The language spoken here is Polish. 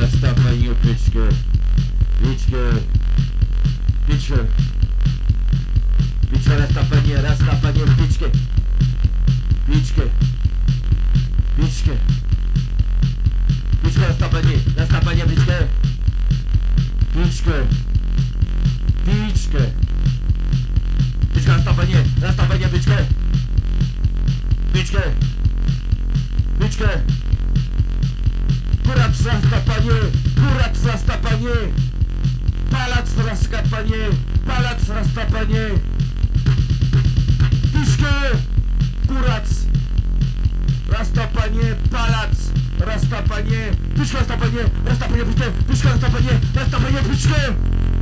panie, rasta panie, piczkę. Piczkę. Piczkę. Piczkę, rasta panie, rasta panie, piczkę. Kurat zasta panie, kurat zasta panie. Palac raska panie, palac rasta panie. Piszkę, kurac. Rasta panie, palac, rasta panie. Piszkę rasta panie, rasta panie, piszkę, piszkę rasta panie, rasta panie, piszkę.